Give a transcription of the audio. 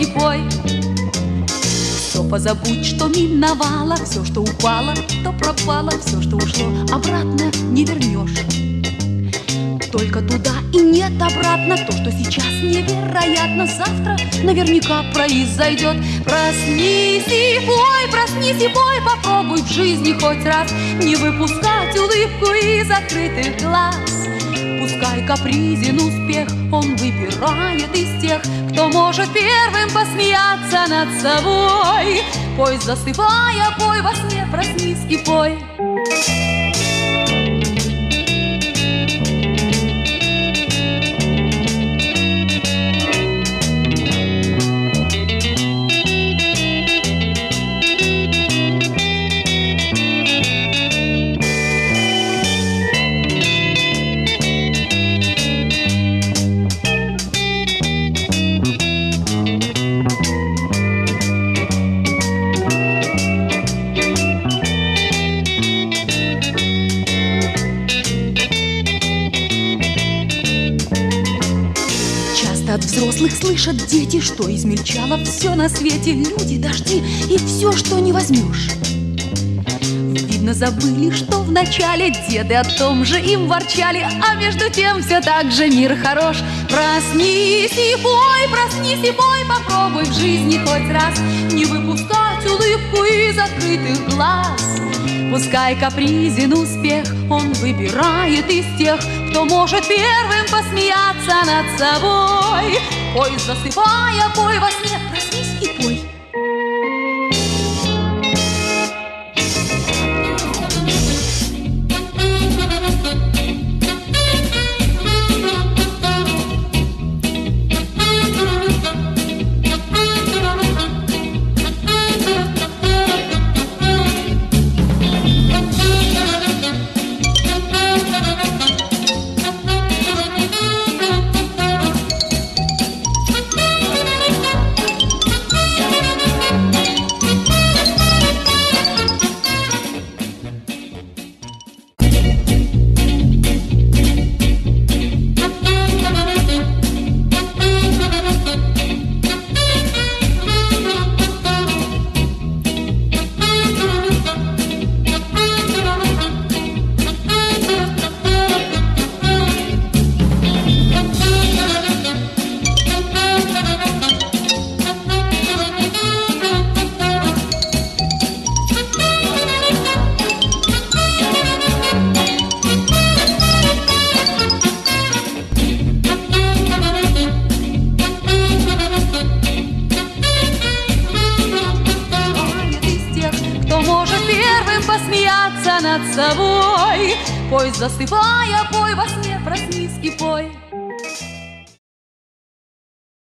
и пой. Все позабудь, что миновало, все, что упало, то пропало, все, что ушло, обратно не вернешь. Только туда и нет обратно То, что сейчас невероятно Завтра наверняка произойдет Проснись и пой, проснись и пой Попробуй в жизни хоть раз Не выпускать улыбку из закрытых глаз Пускай капризен успех Он выбирает из тех Кто может первым посмеяться над собой. Пой, засыпая, пой во сне Проснись и пой взрослых слышат дети, что измельчало все на свете, люди, дожди и все, что не возьмешь. Видно, забыли, что в начале деды о том же им ворчали, а между тем все так же мир хорош. Проснись и пой, проснись и пой, попробуй в жизни хоть раз не выпускать улыбку из открытых глаз. Пускай капризен успех, он выбирает из тех, кто может первым посмеяться над собой. Пой, засыпая, пой во сне, проснись и пой. над собой. Пой, засыпая, пой во сне, проснись и пой.